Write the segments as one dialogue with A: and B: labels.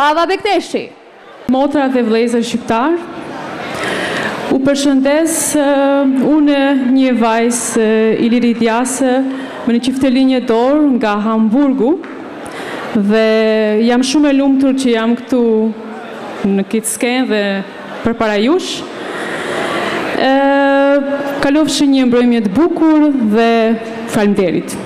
A: Hava Bekteshi. Motra dhe vlezër shqiptar, u përshëndes eh, une një vajzë eh, Iliri Djasë më një qiftelinje dorë nga Hamburgu dhe jam shumë e lumë tërë që jam këtu në kitë skenë dhe për para jush. Eh, Kalofshë një mbrojmjet bukur dhe Falmderit.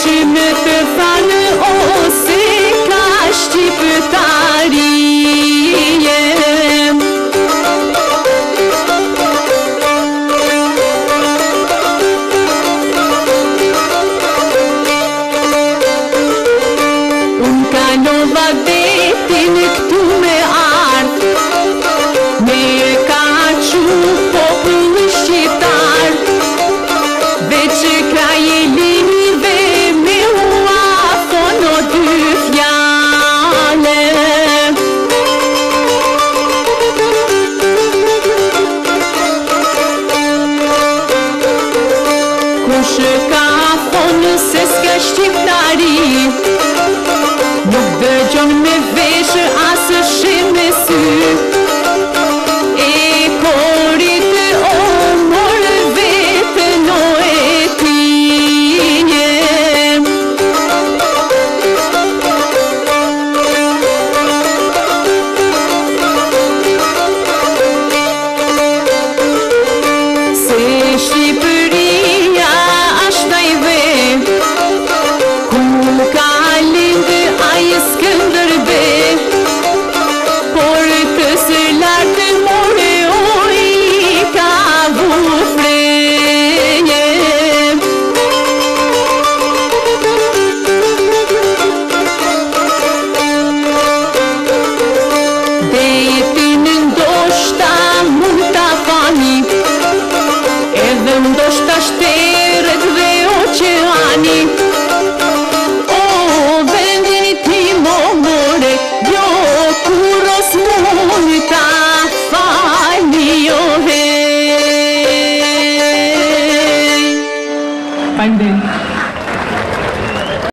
A: Zobaczymy pewany osykasz ci pytanie Unka nowa wytynik Afonë se s'ka shqiptari Nuk dëgjon me veshë a